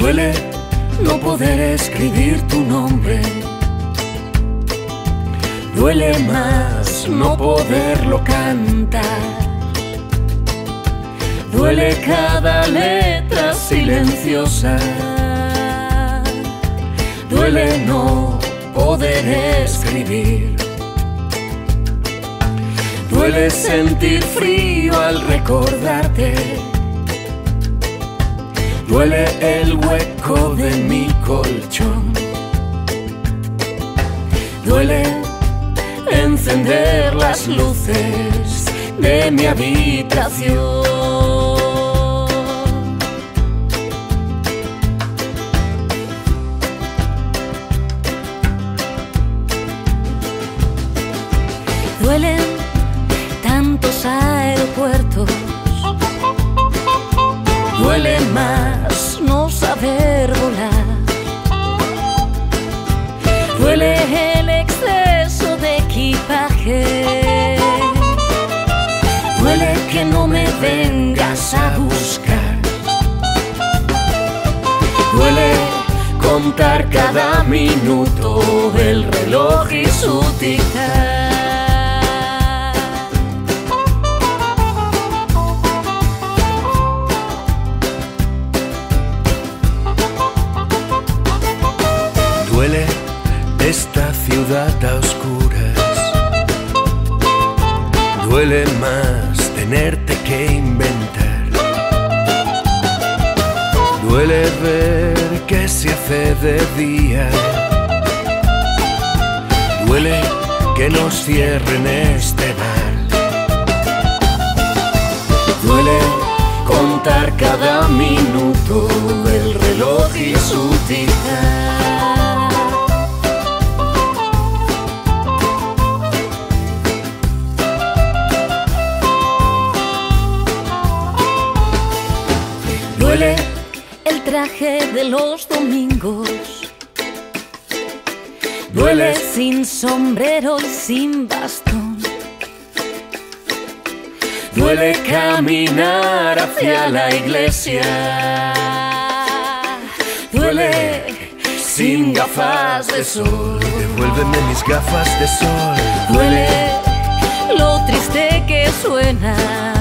Duele no poder escribir tu nombre. Duele más no poderlo cantar. Duele cada letra silenciosa. Duele no poder escribir. Duele sentir frío al recordarte. Duele el hueco de mi colchón. Duele encender las luces de mi habitación. Duelen tantos aeropuertos. Duele más que no me vengas a buscar. Duele contar cada minuto el reloj y su tic-tac. Duele esta ciudad a oscuras. Duele más tenerte que inventar. Duele ver que se hace de día. Duele que nos cierren este bar. Duele contar cada minuto el reloj y su tic-tac. Traje de los domingos. Duele sin sombrero y sin bastón. Duele caminar hacia la iglesia. Duele sin gafas de sol. Devuélveme mis gafas de sol. Duele lo triste que suena